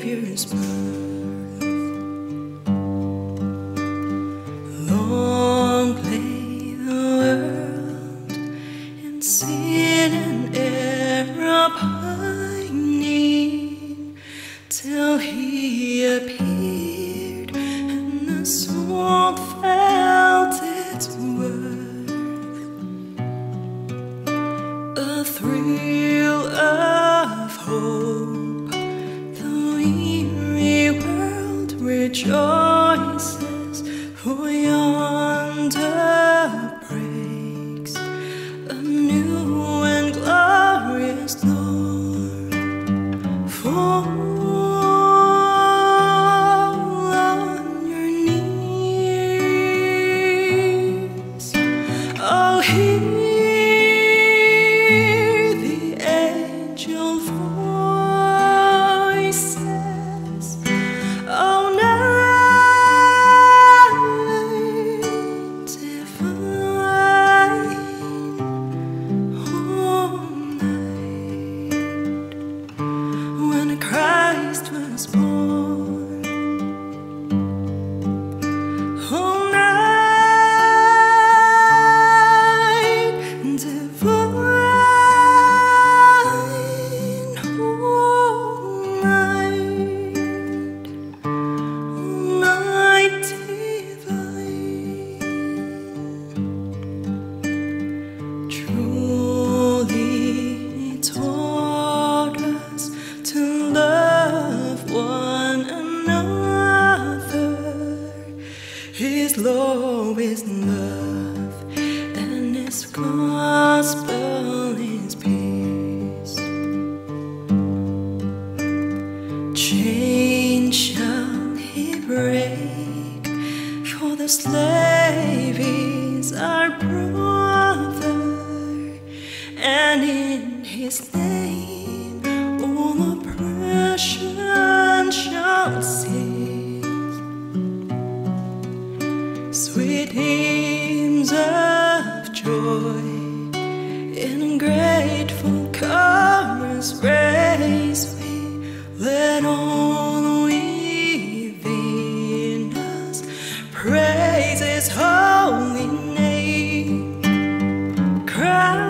Savior is. Long lay the world in sin and error pining till He appeared and the soul felt its worth. rejoices for yonder breaks a new and glorious dawn. For on your knees oh hear gospel is peace. Chain shall He break, for the slave is our brother, and in His name joy in grateful chorus raise we. Let all within us praise His holy name. Christ